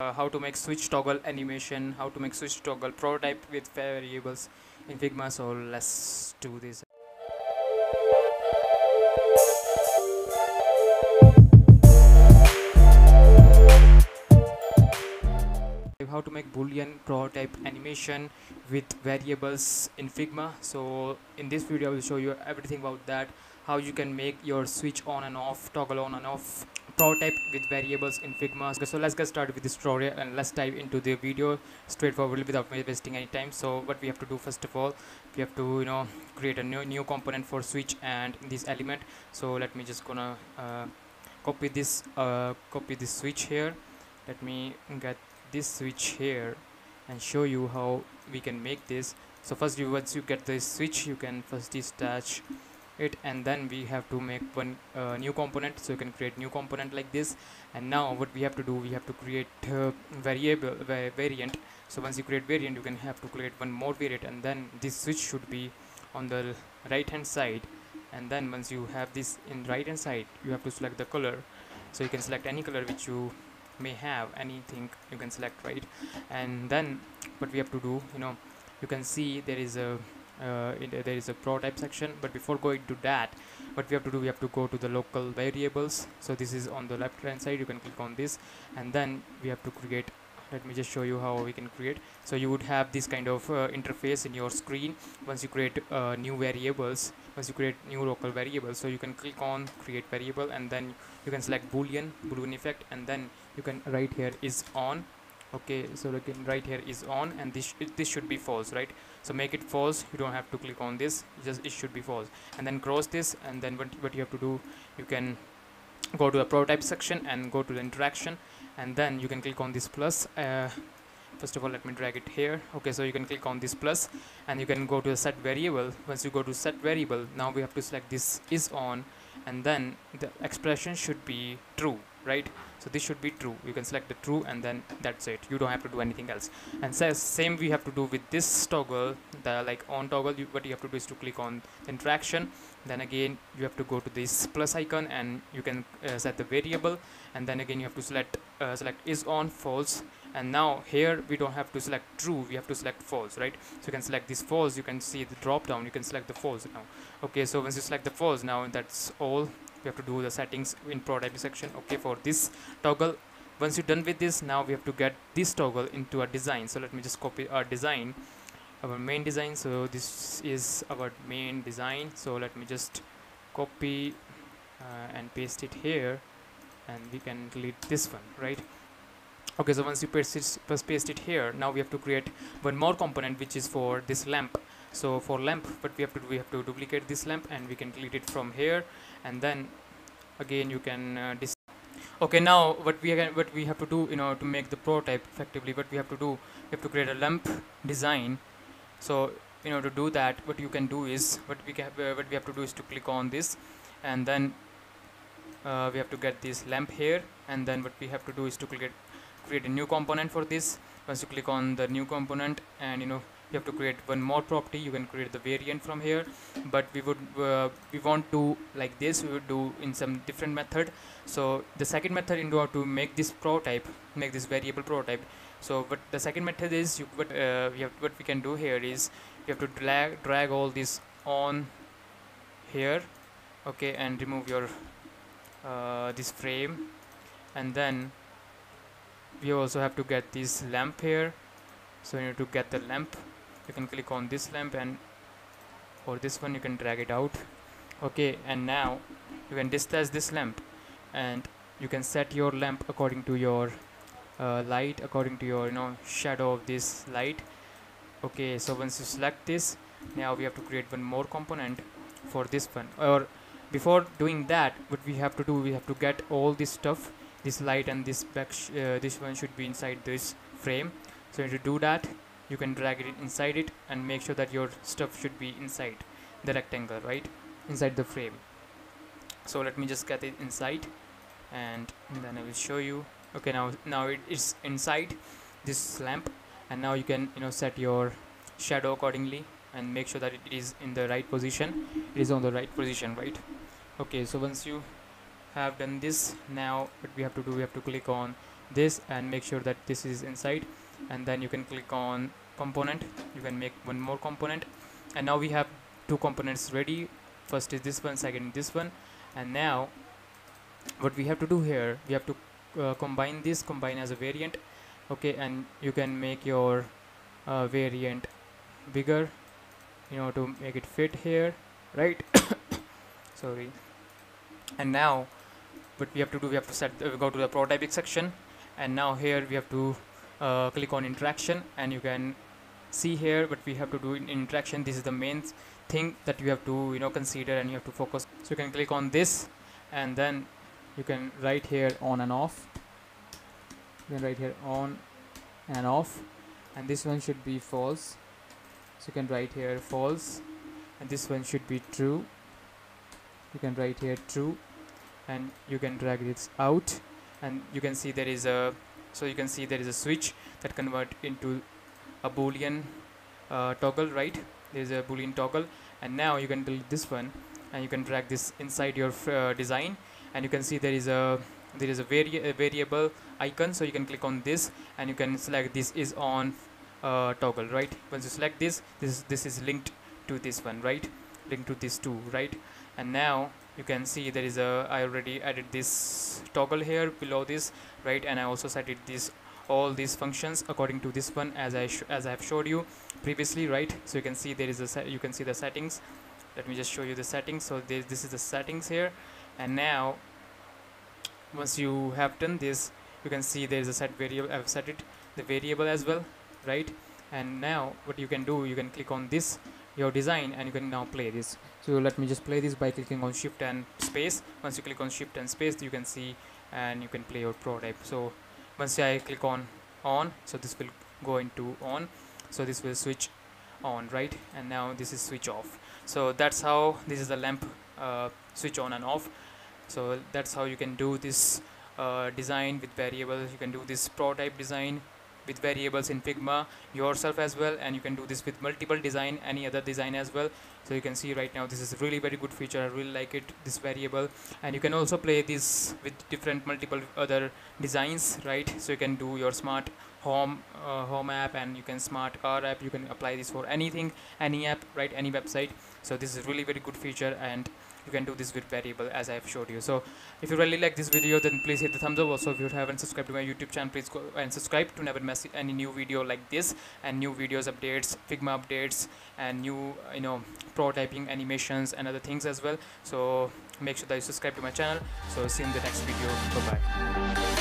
uh, how to make switch toggle animation how to make switch toggle prototype with variables in figma so let's do this. How to make boolean prototype animation with variables in figma. So in this video i will show you everything about that how you can make your switch on and off toggle on and off prototype with variables in figma. Okay, so let's get started with this tutorial and let's dive into the video straightforwardly without wasting any time. So what we have to do first of all we have to you know create a new new component for switch and this element. So let me just gonna uh, copy this uh, copy this switch here. Let me get this switch here and show you how we can make this. So first you once you get this switch you can first detach it and then we have to make one uh, new component. So you can create new component like this. And now what we have to do we have to create uh, variable va variant. So once you create variant you can have to create one more variant and then this switch should be on the right hand side. And then once you have this in right hand side you have to select the color. So you can select any color which you may have anything you can select right? And then what we have to do you know you can see there is a uh, there is a prototype section but before going to that what we have to do we have to go to the local variables. So this is on the left hand side you can click on this and then we have to create let me just show you how we can create. So you would have this kind of uh, interface in your screen. Once you create uh, new variables once you create new local variables so you can click on create variable and then you can select boolean boolean effect and then you can right here is on okay so right here is on and this this should be false right? So make it false you don't have to click on this just it should be false. And then cross this and then what, what you have to do you can go to the prototype section and go to the interaction and then you can click on this plus uh, first of all let me drag it here. Okay so you can click on this plus and you can go to the set variable. Once you go to set variable now we have to select this is on and then the expression should be true right? So this should be true. You can select the true and then that's it. You don't have to do anything else. And says same we have to do with this toggle the like on toggle you, what you have to do is to click on interaction. Then again you have to go to this plus icon and you can uh, set the variable. And then again you have to select uh, select is on false. And now here we don't have to select true we have to select false right? So you can select this false you can see the drop down you can select the false now. Okay so once you select the false now that's all we have to do the settings in prototype section okay for this toggle. Once you're done with this now we have to get this toggle into a design. So let me just copy our design our main design. So this is our main design. So let me just copy uh, and paste it here and we can delete this one right? Okay so once you paste it, paste it here now we have to create one more component which is for this lamp so for lamp but we have to we have to duplicate this lamp and we can delete it from here. And then again you can uh, okay now what we again what we have to do you know to make the prototype effectively what we have to do we have to create a lamp design. So you know to do that what you can do is what we can uh, what we have to do is to click on this. And then uh, we have to get this lamp here. And then what we have to do is to create create a new component for this. Once you click on the new component and you know you have to create one more property. You can create the variant from here. But we would uh, we want to like this we would do in some different method. So the second method in order to make this prototype make this variable prototype. So what the second method is you what uh, we have what we can do here is you have to drag drag all this on here okay and remove your uh, this frame. And then we also have to get this lamp here. So you need to get the lamp you can click on this lamp and or this one you can drag it out. Okay and now you can detach this lamp and you can set your lamp according to your uh, light according to your you know shadow of this light. Okay so once you select this now we have to create one more component for this one. Or before doing that what we have to do we have to get all this stuff this light and this back uh, this one should be inside this frame. So to do that you can drag it inside it and make sure that your stuff should be inside the rectangle right? Inside the frame. So let me just get it inside and then I will show you. Okay now now it is inside this lamp and now you can you know set your shadow accordingly and make sure that it is in the right position. It is on the right position right? Okay so once you have done this now what we have to do we have to click on this and make sure that this is inside and then you can click on component. You can make one more component. And now we have two components ready. First is this one second this one. And now what we have to do here we have to uh, combine this combine as a variant. Okay and you can make your uh, variant bigger you know to make it fit here right? Sorry. And now what we have to do we have to set uh, go to the prototyping section. And now here we have to uh, click on interaction and you can see here what we have to do in interaction. This is the main thing that you have to you know consider and you have to focus. So you can click on this and then you can write here on and off. You can write here on and off. And this one should be false. So you can write here false. And this one should be true. You can write here true. And you can drag this out. And you can see there is a so you can see there is a switch that convert into a boolean uh, toggle right? There is a boolean toggle. And now you can delete this one and you can drag this inside your uh, design. And you can see there is a there is a, vari a variable icon. So you can click on this and you can select this is on uh, toggle right? Once you select this this this is linked to this one right? Linked to this two right? And now you can see there is a I already added this toggle here below this right? And I also set it this all these functions according to this one as I as I have showed you previously right? So you can see there is a set you can see the settings. Let me just show you the settings. So this, this is the settings here. And now once you have done this you can see there is a set variable I've set it the variable as well right? And now what you can do you can click on this your design and you can now play this. So let me just play this by clicking on shift and space. Once you click on shift and space you can see and you can play your prototype so once I click on on so this will go into on. So this will switch on right? And now this is switch off. So that's how this is the lamp uh, switch on and off. So that's how you can do this uh, design with variables. You can do this prototype design with variables in Figma yourself as well and you can do this with multiple design any other design as well. So you can see right now this is really very good feature. I really like it this variable. And you can also play this with different multiple other designs right? So you can do your smart home uh, home app and you can smart car app you can apply this for anything any app right any website. So this is really very good feature and you can do this with variable as I have showed you. So if you really like this video then please hit the thumbs up. Also if you haven't subscribed to my youtube channel please go and subscribe to never miss any new video like this and new videos updates figma updates and new you know prototyping animations and other things as well. So make sure that you subscribe to my channel. So see you in the next video. Bye bye